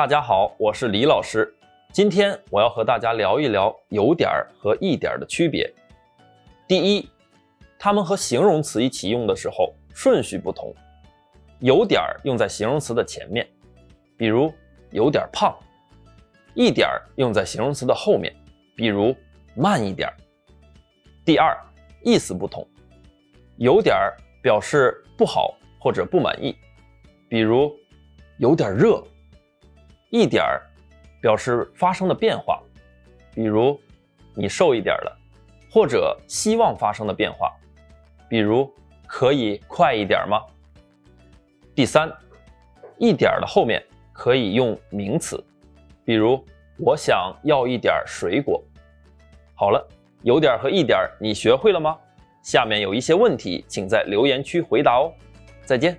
大家好，我是李老师。今天我要和大家聊一聊有点儿和一点儿的区别。第一，它们和形容词一起用的时候顺序不同。有点儿用在形容词的前面，比如有点胖；一点儿用在形容词的后面，比如慢一点儿。第二，意思不同。有点儿表示不好或者不满意，比如有点热；一点儿表示发生的变化，比如你瘦一点了，或者希望发生的变化，比如可以快一点吗？第三，一点儿的后面可以用名词，比如我想要一点水果。好了，有点和一点儿，你学会了吗？下面有一些问题，请在留言区回答哦。再见。